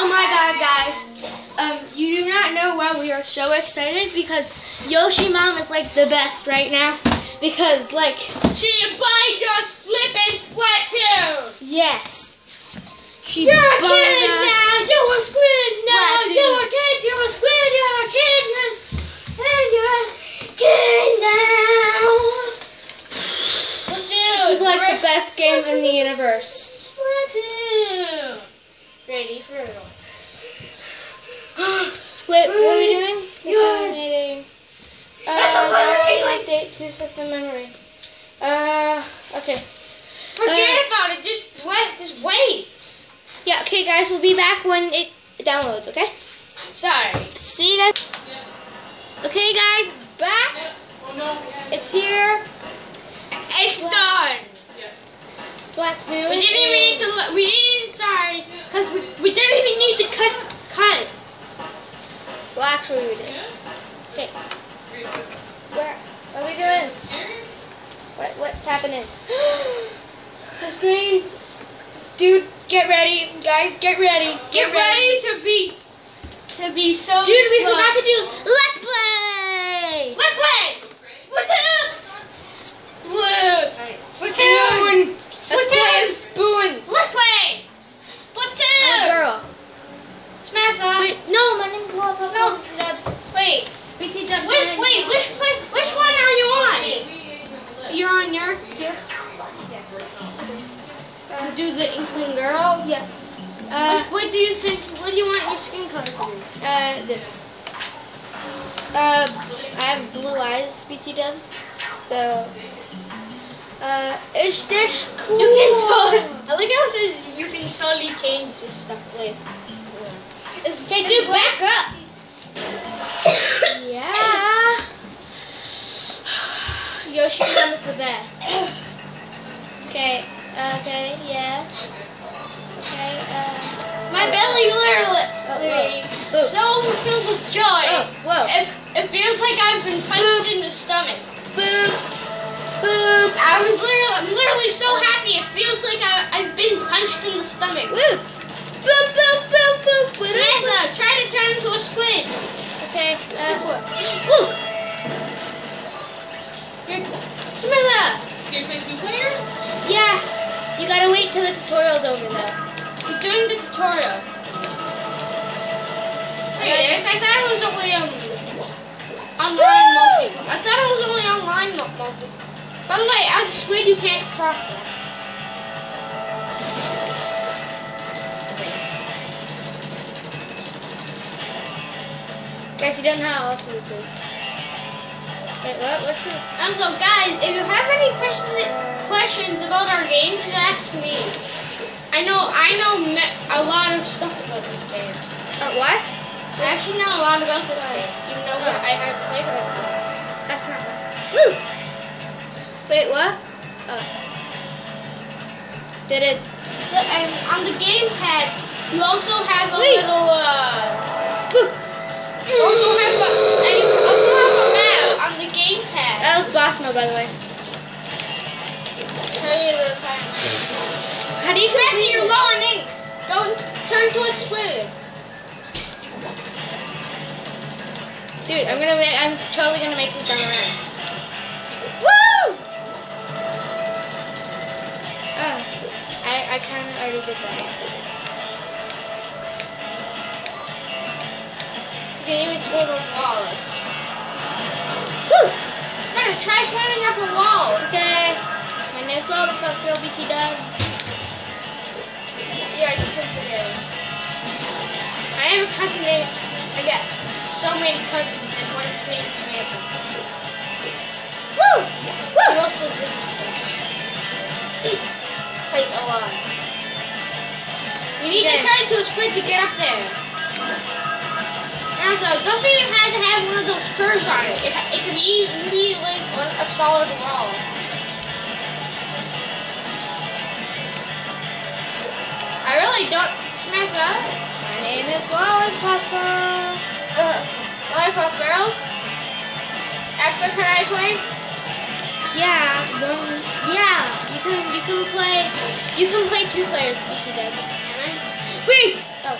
Oh my god, guys. Um, you do not know why we are so excited because Yoshi Mom is like the best right now. Because, like, She played us flippin' Splatoon! yes. She You're a kid now! You're a squid now! Splatoon. You're a kid! You're a squid! You're a kid! You're a s- and you're a kid now! Splatoon! This is like the best game in the universe. Splatoon! Ready for it. Wait, what are we doing? Yeah. Dominating. That's a Uh, update to system memory. Uh, okay. Forget Uh, about it. Just let. Just wait. Yeah, okay, guys, we'll be back when it downloads, okay? Sorry. See you guys. Okay, guys, it's back. It's here. It's done. Splatoon. We didn't even need to. look- We didn't. Sorry, because we, we didn't even need to cut cut it. We did. Okay. Where? What are we doing? What? What's happening? the screen. Dude, get ready, guys. Get ready. Get ready to be to be so. Dude, we forgot to do Let's Play. Let's play. Splatoon. Splatoon. Spoon. Let's play a Splatoon. spoon. Let's play. I'm Splatoon. a girl. Samantha. Wait, no, my name's Lollipop. No. BT Dubs. Wait. BT Dubs. Which wait? Which play? Which one are you on? You're on your. Here. To do the Inkling Girl. Yeah. Uh, What, what do you think? What do you want your skin color to be? uh, this. Uh, I have blue eyes, BT Dubs. So, uh, is this cool? You can totally. I like how it says you can totally change this stuff later. It's, Okay, it's dude, like- back up. yeah. Yoshi is the best. Okay. Okay. Yeah. Okay. Uh. My belly literally, Oh, so filled with joy. Oh, whoa. It, it feels like I've been punched in the stomach. Boop. Boop. I was literally, I'm literally so happy. It feels like I, I've been punched in the stomach. Woo. Boop. Boop. Boop. Boop. Boop. Samantha, try to turn into a squid. Okay. Uh, Before. woo. Samantha, Can you play two players? Yeah. You gotta wait till the tutorial's over though. I'm doing the tutorial. Wait, yes, I thought it was only um online multi. I thought it was only online mul- multi. By the way, as a squid, you can't cross that. Guys, you don't know how awesome this is. Wait, what? What's this? And so, guys, if you have any questions questions about our game, just ask me. I know I know a lot of stuff about this game. Uh, what? I actually know a lot about this game, even though I haven't played it before. That's not. Woo! Wait, what? Oh. Did it? Look, and on the gamepad, you also have a Wait. little. Uh, Woo! you also have a. And you also have a map on the gamepad. That was boss mode, by the way. How do you Smack complete your it? lower ink. Go and turn to a squid. Dude, I'm gonna make. I'm totally gonna make this down around. Woo! Oh, I I kind of already did that. You can even swim on walls. Woo! Better try swimming up a wall. Okay. My name's Lollipop Girl BT Dubs. Yeah, I can put it. I have a cousin named. I got so many cousins, and one of his name is Samantha. Woo! Woo! Most of the differences. Like a lot. You need Okay. to turn into a squid to get up there. And also, it doesn't even have to have one of those curves on it. It, it can be, be like on a solid wall. Really don't. Samantha, My name is Lollipop Girl. uh, Lollipop Girl. After can I play? Yeah, well, yeah. You can you can play you can play two players BT Dubs. And then, Wait. Oh.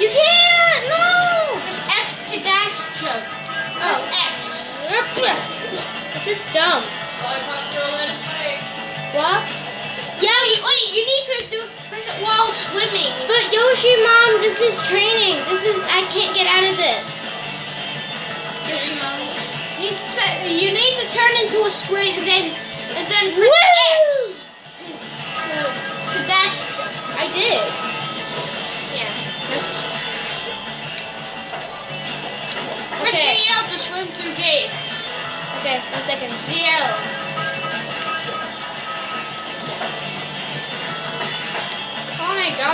You can't. No. Press X to dash jump. Press X. This is dumb. What? Do while swimming. But Yoshi, mom, this is training. This is I can't get out of this. Yoshi, mom. You, you need to turn into a squid and then and then press Woo! X to, to dash. I did. Yeah. Press Okay. ZL to swim through gates. Okay, one second. ZL.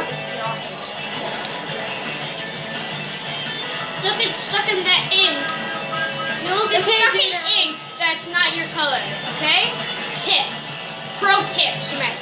My this is awesome. Look, it's stuck in that ink. You'll get Okay, stuck in ink that's not your color, okay? Tip. Pro tip, Samantha.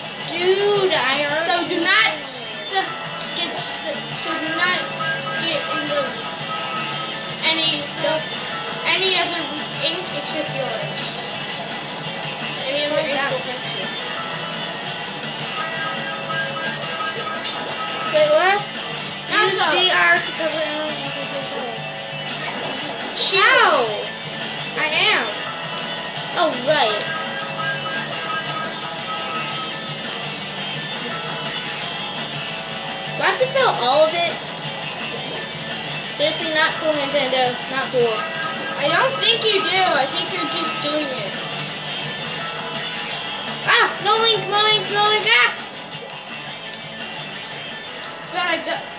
ZR to cover any incomplete color. Shield. How? I am. Oh, right. Do I have to fill all of it? Seriously, not cool, Nintendo. Not cool. I don't think you do. I think you're just doing it. Ah! No link, no link, no link. Ah! But I,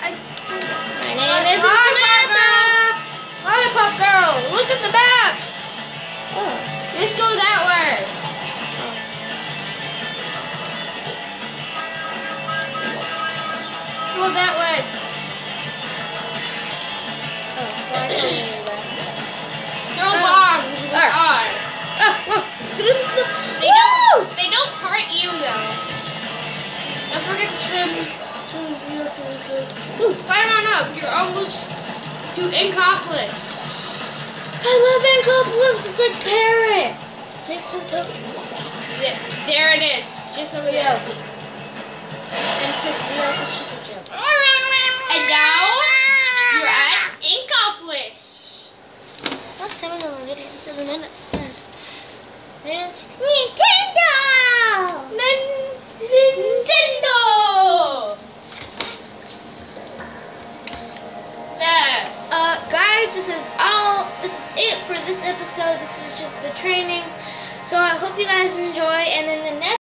Look at the map. Oh. let's go that way. Go that way. Oh, well, I told you that. No Oh. bombs with Arr. R. Ah. They don't. They don't hurt you though. Don't forget to swim. Swim zero to infinity. Ooh. Climb on up. You're almost to Inkopolis. I love Inkopolis. It's like Paris. Makes me tell There, it is. Just over there. And push the other super jump. And now you're at Inkopolis. What? Seven of the video. Seven minutes. And Nintendo. You guys enjoy. And in the next.